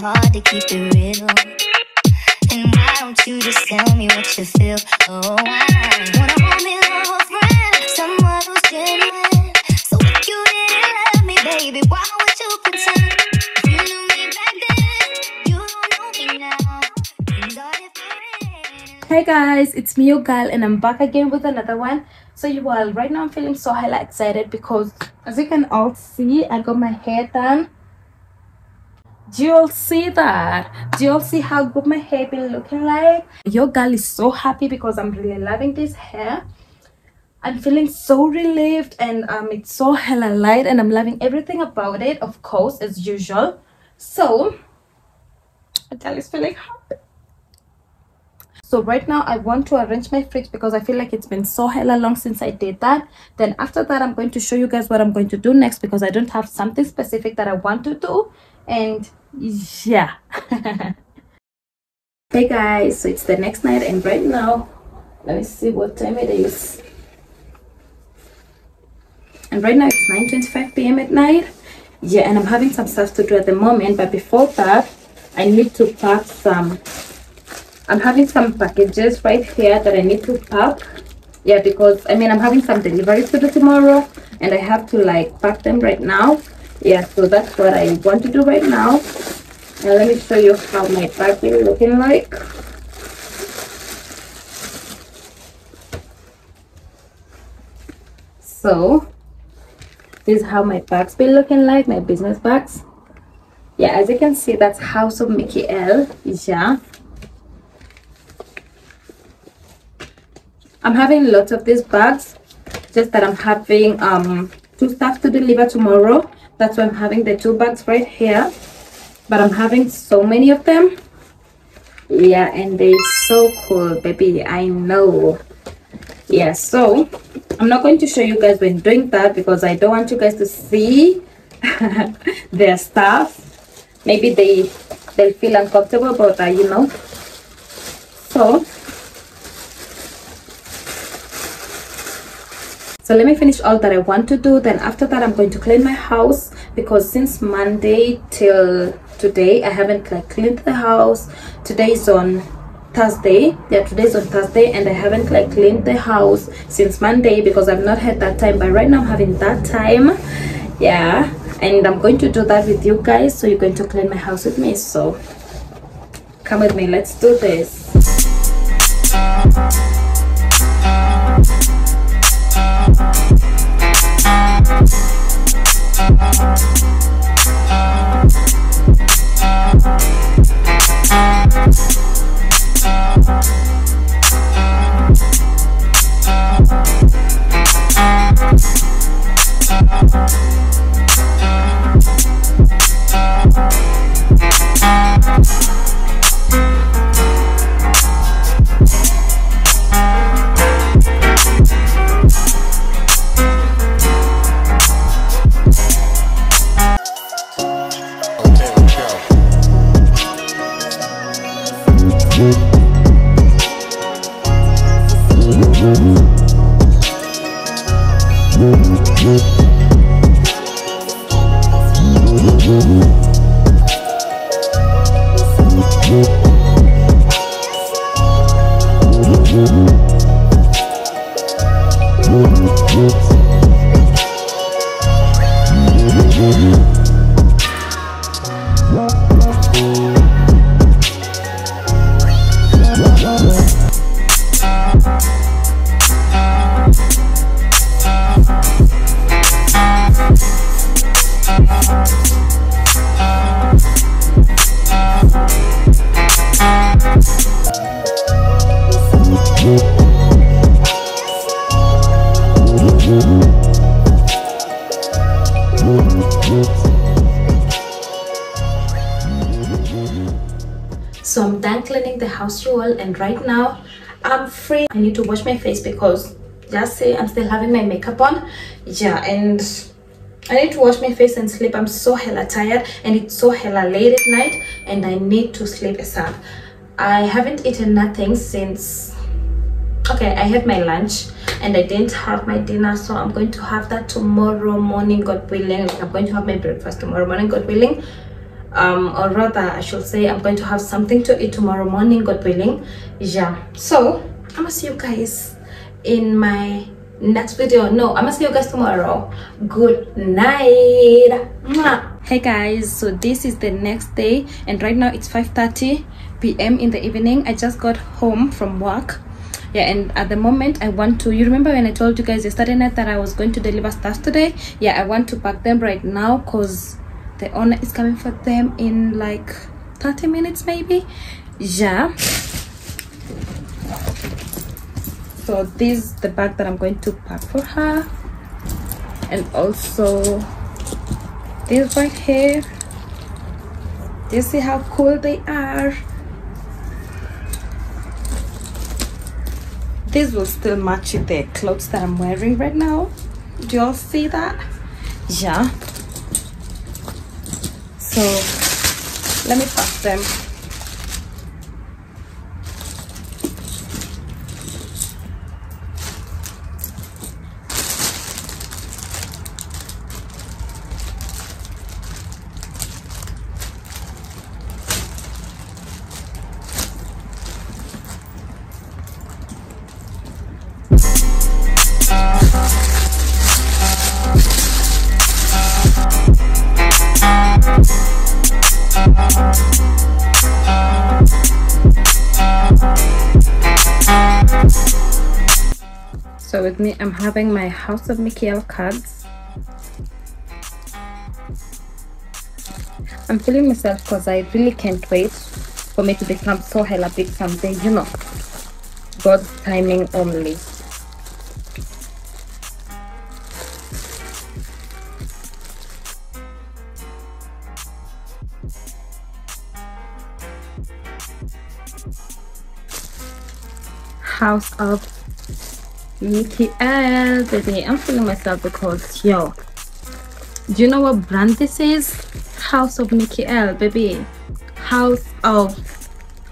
hard to keep it real. And why don't you just tell me what you feel? Oh, I wanna hold me a friend, someone who's genuine. So if you didn't love me, baby, why would you pretend? Hey guys, it's me, your girl, and I'm back again with another one. So you all, right now I'm feeling so hella excited because as you can all see, I got my hair done. Do you all see that? Do you all see how good my hair been looking like? Your girl is so happy because I'm really loving this hair. I'm feeling so relieved and um it's so hella light and I'm loving everything about it, of course, as usual. So my girl is feeling happy. So right now I want to arrange my fridge because I feel like it's been so hella long since I did that. Then after that I'm going to show you guys what I'm going to do next because I don't have something specific that I want to do. And yeah. hey guys, so it's the next night and right now let me see what time it is. And right now it's 9:25 p.m. at night. Yeah, and I'm having some stuff to do at the moment, but before that I need to pack some I'm having some packages right here that I need to pack. Yeah, because I mean I'm having some deliveries to do tomorrow and I have to like pack them right now. Yeah, so that's what I want to do right now. And let me show you how my bag is looking like. So this is how my bags be looking like, my business bags. Yeah, as you can see, that's House of Mickey L. Yeah. I'm having lots of these bags just that I'm having um two stuff to deliver tomorrow that's why I'm having the two bags right here but I'm having so many of them. Yeah and they're so cool baby. I know. Yeah so I'm not going to show you guys when doing that because I don't want you guys to see their stuff. Maybe they they'll feel uncomfortable about that uh, you know. So so let me finish all that i want to do. Then after that i'm going to clean my house because since monday till today i haven't like cleaned the house. Today is on thursday. Yeah today's on thursday and i haven't like cleaned the house since monday because i've not had that time. But right now i'm having that time. Yeah and i'm going to do that with you guys. So you're going to clean my house with me. So come with me. Let's do this Okay, Thank so i'm done cleaning the house you all and right now i'm free. I need to wash my face because just say i'm still having my makeup on. Yeah and i need to wash my face and sleep. I'm so hella tired and it's so hella late at night and i need to sleep asap. I haven't eaten nothing since okay i had my lunch and i didn't have my dinner so i'm going to have that tomorrow morning god willing. I'm going to have my breakfast tomorrow morning god willing. Um or rather i should say i'm going to have something to eat tomorrow morning god willing. Yeah. So i'm gonna see you guys in my next video. No i'm gonna see you guys tomorrow. Good night. Hey guys so this is the next day and right now it's 5:30 p.m in the evening. I just got home from work yeah and at the moment i want to you remember when i told you guys yesterday night that i was going to deliver stuff today? Yeah i want to pack them right now because the owner is coming for them in like 30 minutes maybe. Yeah. So this is the bag that i'm going to pack for her. And also this right here. You see how cool they are this will still match the clothes that i'm wearing right now. Do you all see that? Yeah. So let me pack them with me, I'm having my House of Mickey L cards. I'm feeling myself because I really can't wait for me to become so hella big someday, you know. God's timing only. House of Mickey L, baby. I'm feeling myself because, yo, do you know what brand this is? House of Mickey L, baby. House of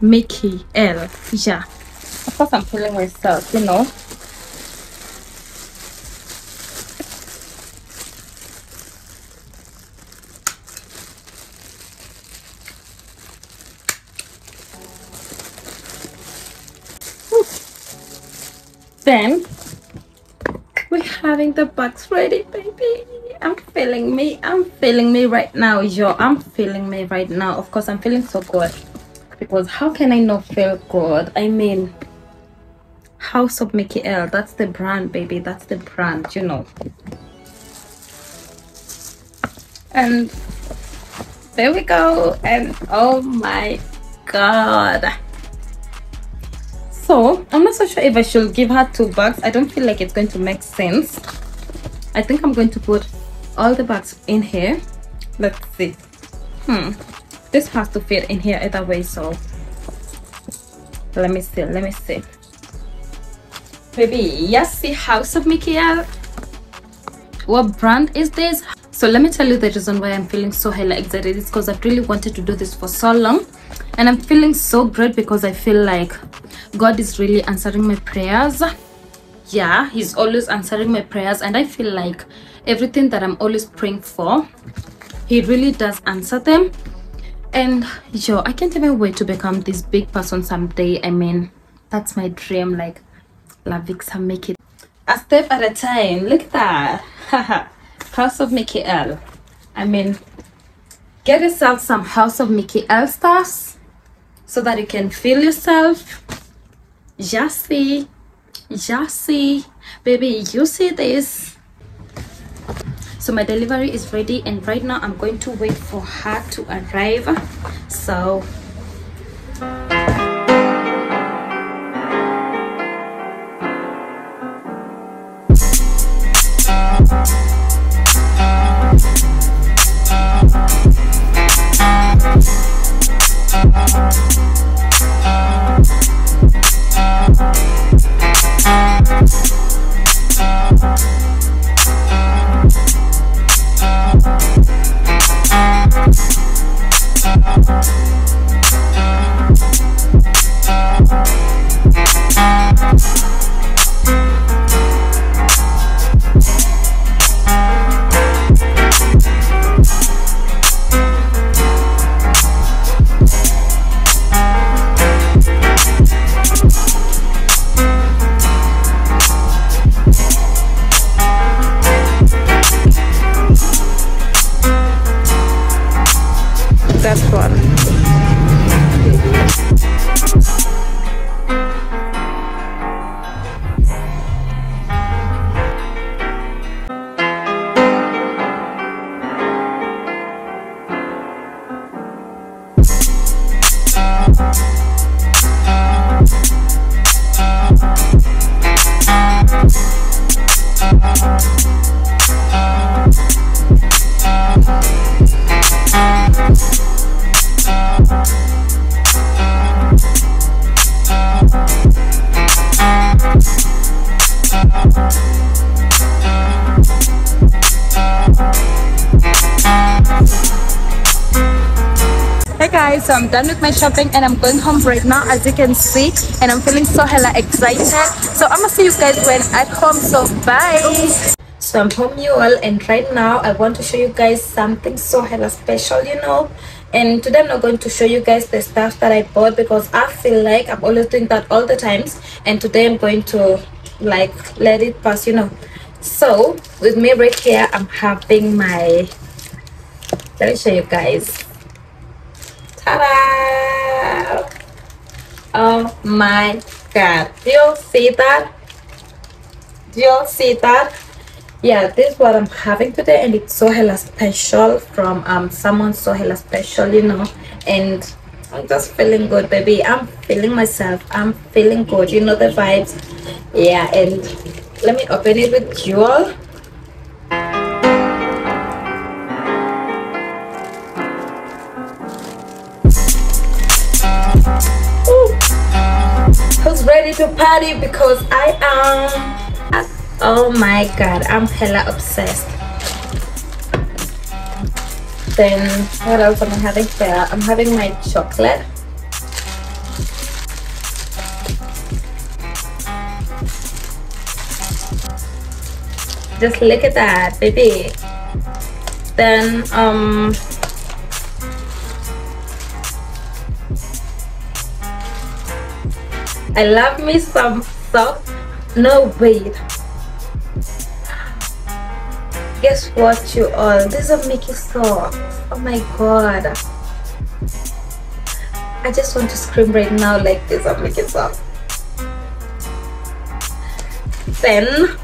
Mickey L. Yeah. Of course, I'm feeling myself, you know. Then we're having the bugs ready, baby. I'm feeling me. I'm feeling me right now, yo. I'm feeling me right now. Of course, I'm feeling so good. Because how can I not feel good? I mean, House of Mickey L. That's the brand, baby. That's the brand, you know. And there we go. And oh my god so i'm not so sure if i should give her two bags i don't feel like it's going to make sense i think i'm going to put all the bags in here. Let's see. Hmm. This has to fit in here either way so let me see let me see. Baby yes the house of mickey L. what brand is this? So let me tell you the reason why i'm feeling so hella excited is because i've really wanted to do this for so long and i'm feeling so great because i feel like god is really answering my prayers yeah he's always answering my prayers and i feel like everything that i'm always praying for he really does answer them. And yo i can't even wait to become this big person someday. I mean that's my dream like lavixa make it. A step at a time look at that. House of mickey l. I mean get yourself some house of mickey l stars so that you can feel yourself. Just see just see baby you see this. So my delivery is ready and right now i'm going to wait for her to arrive. So Hey guys, so I'm done with my shopping and I'm going home right now as you can see and I'm feeling so hella excited. So I'm gonna see you guys when at home. So bye. So I'm home you all and right now I want to show you guys something so hella special you know and today I'm not going to show you guys the stuff that I bought because I feel like I'm always doing that all the times and today I'm going to like let it pass you know so with me right here I'm having my let me show you guys Ta-da! Oh my god. Do you see that? Do you see that? Yeah, this is what I'm having today and it's so hella special from um someone so hella special, you know. And I'm just feeling good, baby. I'm feeling myself. I'm feeling good. You know the vibes. Yeah, and let me open it with you all. To party because I am oh my god I'm hella obsessed. Then what else am I having? There I'm having my chocolate. Just look at that baby. Then um I love me some socks. No, wait. Guess what, you all? These are Mickey socks. Oh my god. I just want to scream right now like these are Mickey socks. Then,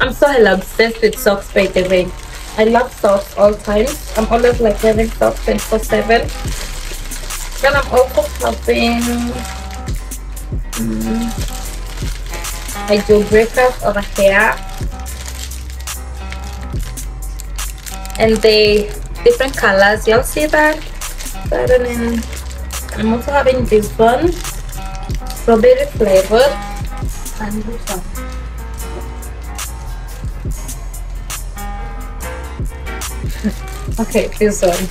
I'm so obsessed with socks by the way. I love socks all times. I'm always like having socks 24 7 then I'm also having um, my deal breakers over here and they different colors y'all see that? So then I'm also having this one. Strawberry flavored and this one. Okay this one.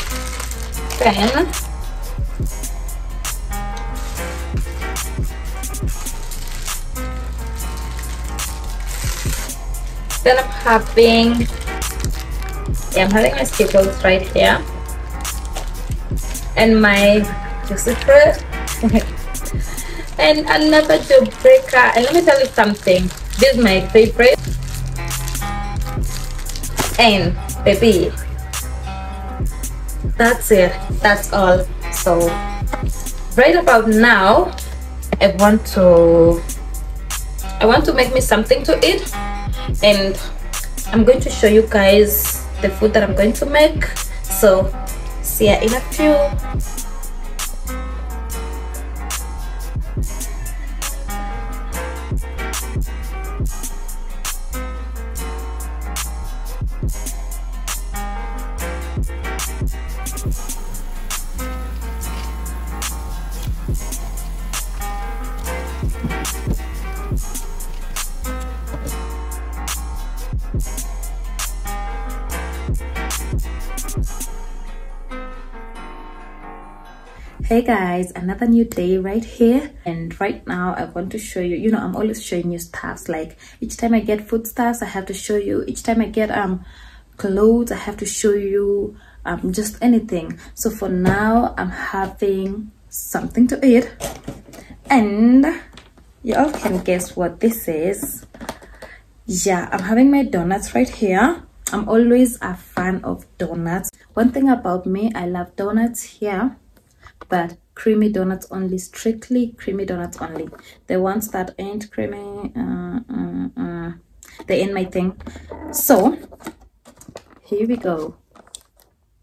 Then then I'm having yeah, I'm having my staples right here. And my juicy fruit and another jailbreaker and let me tell you something. This is my favorite. And baby that's it. That's all. So right about now I want to I want to make me something to eat and I'm going to show you guys the food that I'm going to make. So see ya in a few guys another new day right here. And right now i want to show you you know i'm always showing you stuffs. Like each time i get food stuffs i have to show you. Each time i get um clothes i have to show you um just anything. So for now i'm having something to eat. And you all can guess what this is. Yeah i'm having my donuts right here. I'm always a fan of donuts. One thing about me i love donuts here. But creamy donuts only strictly creamy donuts only. The ones that ain't creamy uh, uh, uh, they ain't my thing. So here we go.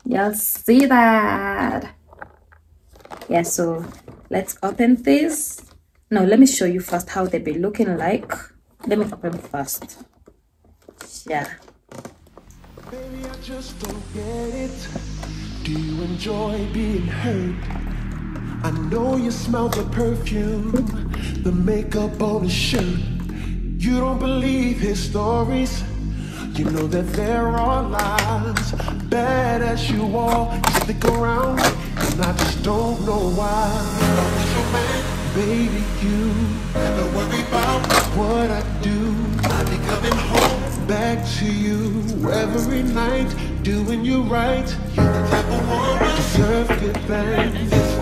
Y'all see that? Yeah so let's open this. No let me show you first how they be looking like. Let me open first. Yeah. Baby, I just don't get it. Do you enjoy being hurt? I know you smell the perfume, the makeup on his shirt. You don't believe his stories. You know that there are lies. Bad as you are, you stick around, and I just don't know why. Baby, you never worry about what I do. I be coming home back to you every night, doing you right. You're the type of woman deserve good things.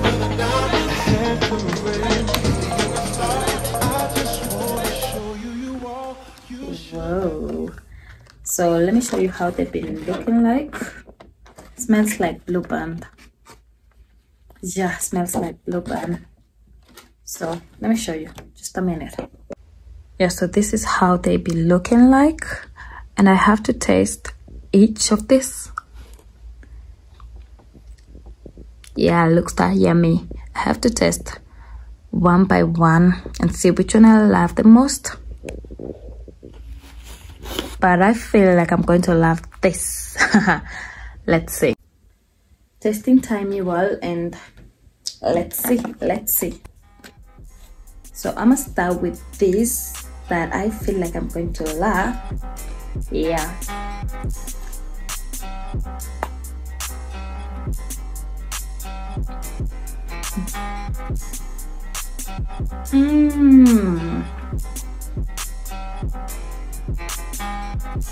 Whoa. So let me show you how they've been looking like. Smells like blue band. Yeah, smells like blue band. So let me show you. Just a minute. Yeah, so this is how they be looking like. And I have to taste each of this. Yeah, looks that yummy. I have to test one by one and see which one I love the most but I feel like I'm going to love this. let's see. Testing time you all and let's see, let's see. So I'm gonna start with this that I feel like I'm going to love. Yeah. Mmm.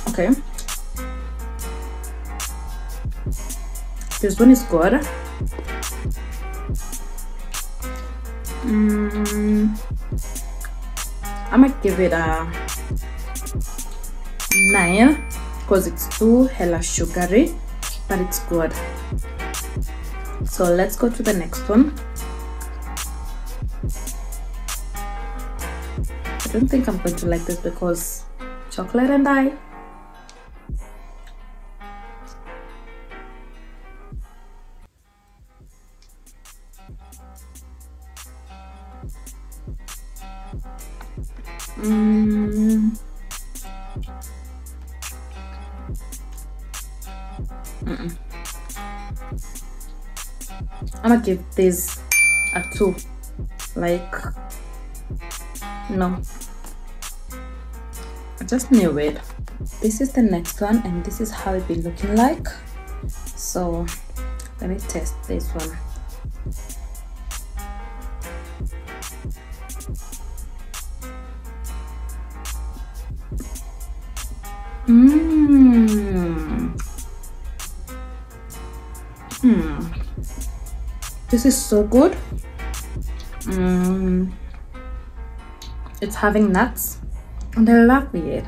Okay. This one is good. Mm, I'm gonna give it a nine because it's too hella sugary, but it's good. So let's go to the next one. I don't think I'm going to like this because chocolate and I. Mm. Mm-mm. I'm gonna give this a two. Like, no. I just knew it. This is the next one, and this is how it be looking like. So, let me test this one. This is so good. Mm. It's having nuts and I love it.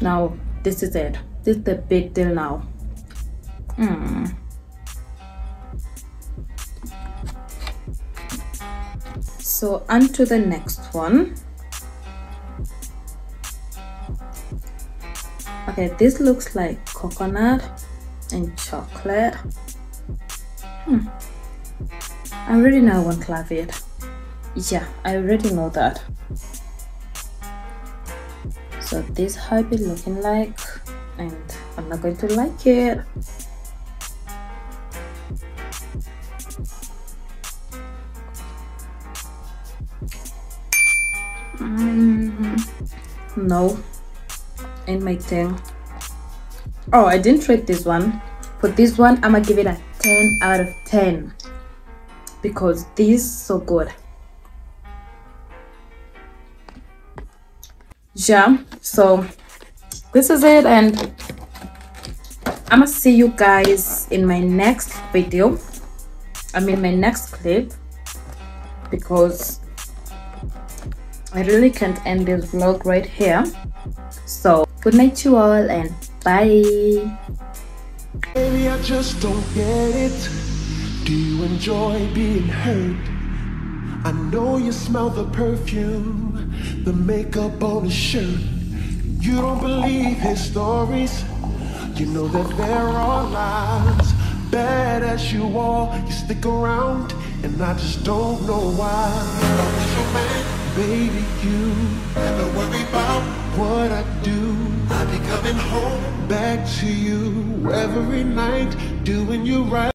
Now, this is it. This is the big deal now. Mm. So, on to the next one. Okay, this looks like coconut and chocolate. Hmm. I I won't love it. Yeah, I already know that. So this how it looking like and I'm not going to like it. Mm, no, ain't my thing. Oh, I didn't rate this one. For this one, I'm gonna give it a 10 out of 10 because this is so good. Yeah, so this is it, and I'm gonna see you guys in my next video. I mean, my next clip because I really can't end this vlog right here. So, good night to all, and bye. Baby, Do you enjoy being hurt? I know you smell the perfume, the makeup on his shirt. You don't believe his stories. You know that there are lies. Bad as you are, you stick around, and I just don't know why. Baby, you never worry about what I do. I be coming home back to you every night, doing you right.